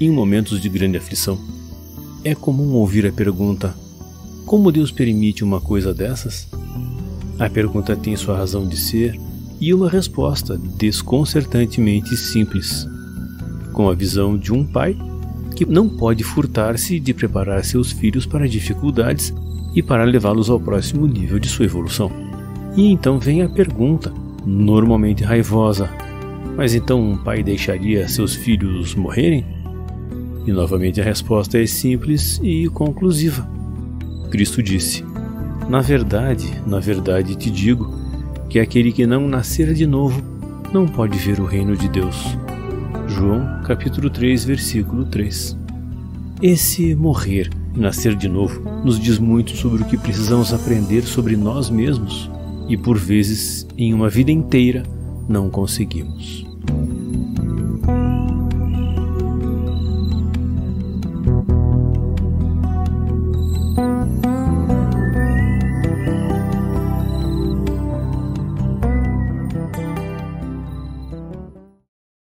em momentos de grande aflição. É comum ouvir a pergunta: como Deus permite uma coisa dessas? A pergunta tem sua razão de ser e uma resposta desconcertantemente simples, com a visão de um pai que não pode furtar-se de preparar seus filhos para dificuldades e para levá-los ao próximo nível de sua evolução. E então vem a pergunta, normalmente raivosa: mas então um pai deixaria seus filhos morrerem? E novamente a resposta é simples e conclusiva. Cristo disse: Na verdade, na verdade te digo que aquele que não nascer de novo não pode ver o reino de Deus. João, capítulo 3, versículo 3. Esse morrer e nascer de novo nos diz muito sobre o que precisamos aprender sobre nós mesmos e por vezes em uma vida inteira não conseguimos.